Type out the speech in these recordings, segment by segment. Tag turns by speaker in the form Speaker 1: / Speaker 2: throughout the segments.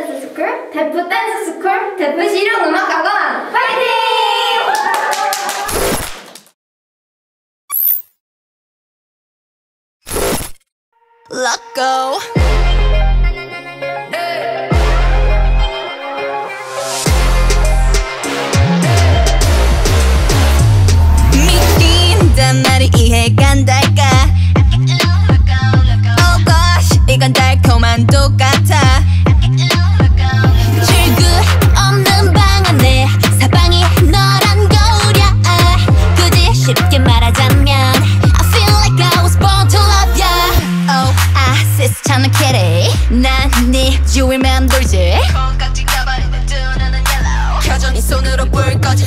Speaker 1: 댄스 스쿨, 대프 댄스 스쿨, 대프 실용 음악학원 파이팅!
Speaker 2: 렛고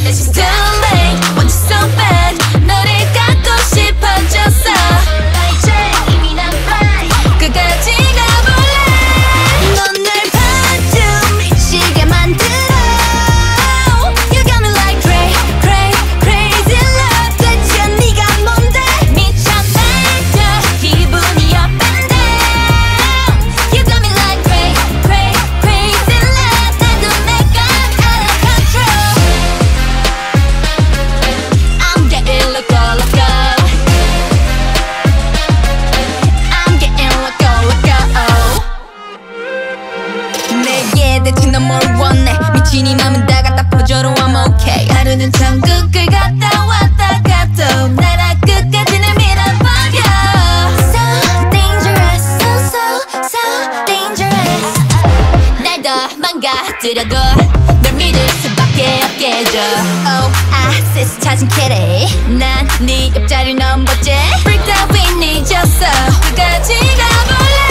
Speaker 2: It's down. 망가뜨려도 널 믿을 수밖에 없겠죠 Oh, 아세스 찾은 캐리. 난네 옆자리 넘었지. Freaked out we 네 need you so 끝까지 가볼래?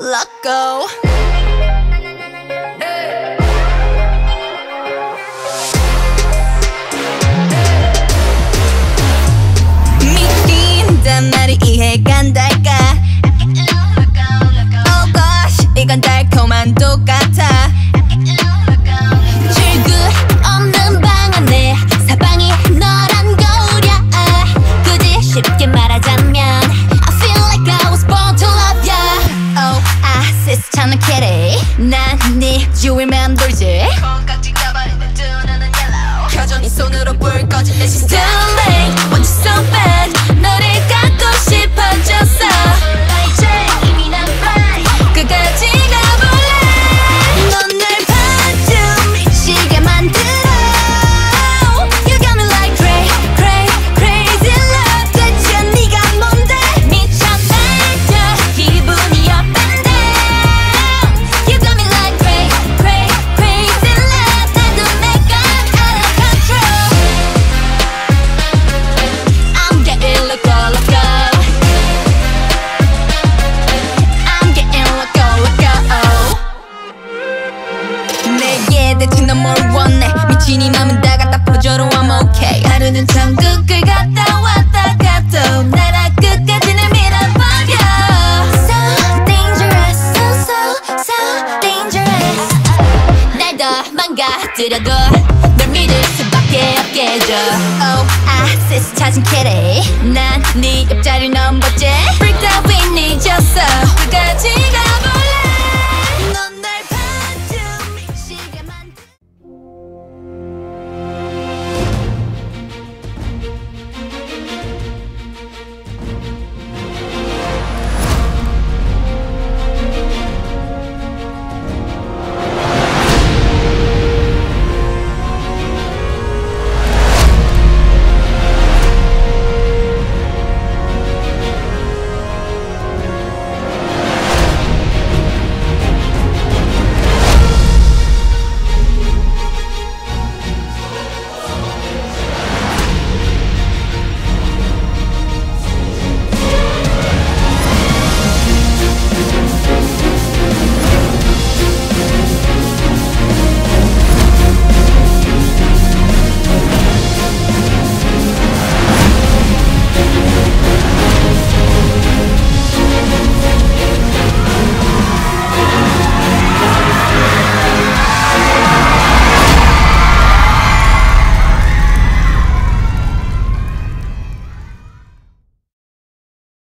Speaker 2: let go. 거지 콩깍지 켜져 네 손으로 불 꺼질 때 She's too late, want you so bad? 너를 갖고 싶어졌어. 더 망가뜨려도 널 믿을 수밖에 없겠죠 Oh, 아세스 찾은 캐리. 난네 옆자리 넘었지 Freaked out wind, you 끝까지 가볼래